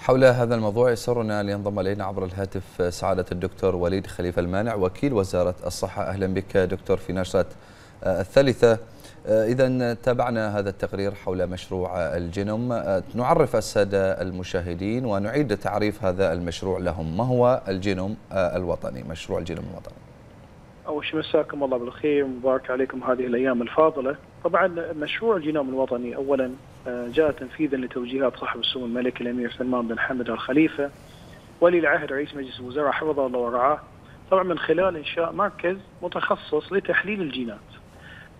حول هذا الموضوع يسرنا أن ينضم إلينا عبر الهاتف سعادة الدكتور وليد خليفة المانع وكيل وزارة الصحة. أهلا بك دكتور في نشرة الثالثة. إذا تابعنا هذا التقرير حول مشروع الجينوم. نعرف السادة المشاهدين ونعيد تعريف هذا المشروع لهم. ما هو الجينوم الوطني؟ مشروع الجينوم الوطني. أول شيء مساكم الله بالخير ومبارك عليكم هذه الأيام الفاضلة. طبعا مشروع الجينوم الوطني أولا جاء تنفيذا لتوجيهات صاحب السمو الملك الأمير سلمان بن حمد الخليفة. ولي العهد رئيس مجلس الوزراء حفظه الله ورعاه. طبعا من خلال إنشاء مركز متخصص لتحليل الجينات.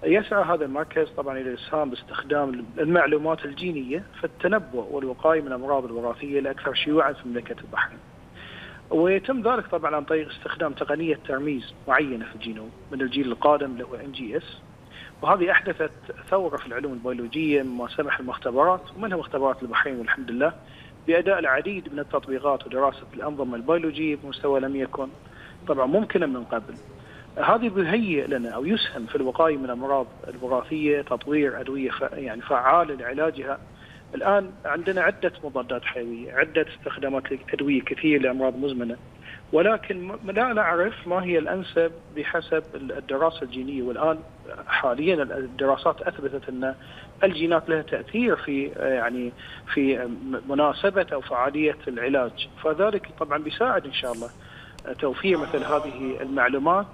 يسعى هذا المركز طبعا إلى الإسهام باستخدام المعلومات الجينية في التنبؤ والوقاية من الأمراض الوراثية الاكثر شيوعا في مملكة البحرين. ويتم ذلك طبعا عن طريق استخدام تقنية ترميز معينة في الجينوم من الجيل القادم اللي هو NGS. وهذه أحدثت ثورة في العلوم البيولوجية مما سمح المختبرات ومنها مختبرات البحرين والحمد لله بأداء العديد من التطبيقات ودراسة الأنظمة البيولوجية بمستوى لم يكن طبعا ممكنا من قبل. هذه بيهيئ لنا أو يسهم في الوقاية من الأمراض الوراثية، تطوير أدوية يعني فعالة لعلاجها. الآن عندنا عدة مضادات حيوية، عدة استخدامات ادويه كثير لأمراض مزمنة. ولكن لا نعرف ما هي الأنسب بحسب الدراسة الجينية. والآن حاليا الدراسات أثبتت أن الجينات لها تأثير في يعني في مناسبة أو فعالية العلاج، فذلك طبعا بيساعد إن شاء الله. توفير مثل هذه المعلومات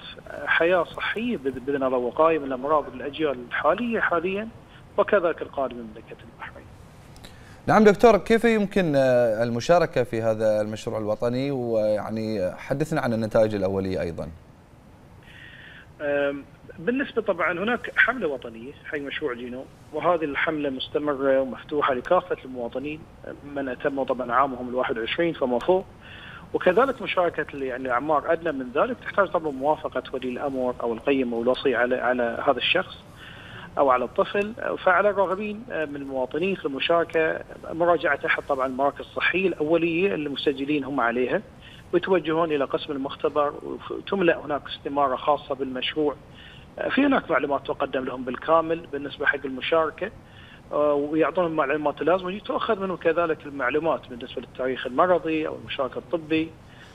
حياة صحية بإذن الله وقايه من الامراض الأجيال الحالية حاليا وكذلك القادمه من مملكة البحرين. نعم دكتور كيف يمكن المشاركة في هذا المشروع الوطني ويعني حدثنا عن النتائج الأولية أيضا. بالنسبة طبعا هناك حملة وطنية حي مشروع جينوم وهذه الحملة مستمرة ومفتوحة لكافة المواطنين من اتموا طبعا عامهم ال 21 فما فوق. وكذلك مشاركة يعني اعمار أدنى من ذلك تحتاج طبعا موافقة ولي الامر أو القيم أو الوصي على على هذا الشخص أو على الطفل فعلى الراغبين من المواطنين في المشاركة مراجعة أحد طبعا المراكز الصحية الأولية اللي المسجلين هم عليها ويتوجهون إلى قسم المختبر وتملا هناك استمارة خاصة بالمشروع. في هناك معلومات تقدم لهم بالكامل بالنسبة حق المشاركة ويعطونهم المعلومات اللازمه تؤخذ منهم كذلك المعلومات بالنسبة للتاريخ المرضي أو المشاركة الطبي.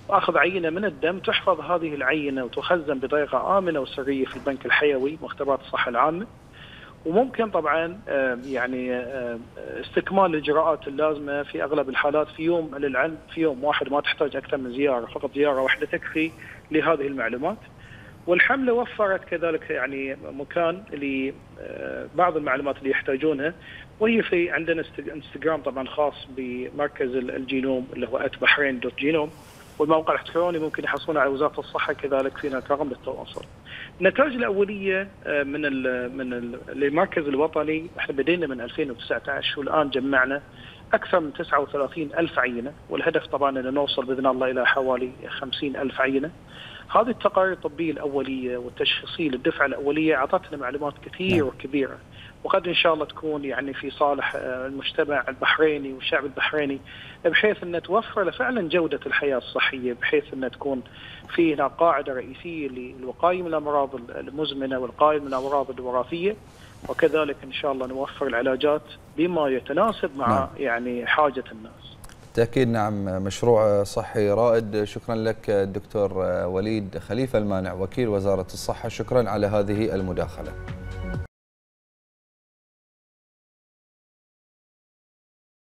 وأخذ عينة من الدم تحفظ هذه العينة وتخزن بطريقة آمنة وسرية في البنك الحيوي مختبرات الصحة العامة. وممكن طبعا يعني استكمال الإجراءات اللازمة في أغلب الحالات في يوم للعلم في يوم واحد ما تحتاج أكثر من زيارة فقط زيارة واحدة تكفي لهذه المعلومات. والحملة وفرت كذلك يعني مكان لبعض المعلومات اللي يحتاجونها. وهي في عندنا إنستغرام طبعا خاص بمركز الجينوم اللي هو @بحرين دوت جينوم والموقع الالكتروني ممكن يحصلون على وزارة الصحة كذلك في هناك رقم للتواصل. النتائج الأولية من ال من ال المركز الوطني إحنا بدينا من 2019 والآن جمعنا أكثر من 39 ألف عينة والهدف طبعا ان نوصل بإذن الله إلى حوالي 50 ألف عينة. هذه التقارير الطبية الأولية والتشخيصية للدفعة الأولية أعطتنا معلومات كثير وكبيرة وقد إن شاء الله تكون يعني في صالح المجتمع البحريني والشعب البحريني بحيث أن توفر فعلا جودة الحياة الصحية بحيث أن تكون في هنا قاعدة رئيسية للوقايه من الامراض المزمنة والقايه من الأمراض الوراثية وكذلك إن شاء الله نوفر العلاجات بما يتناسب مع نعم. يعني حاجة الناس. بالتأكيد نعم مشروع صحي رائد. شكرا لك الدكتور وليد خليفة المانع وكيل وزارة الصحة. شكرا على هذه المداخلة.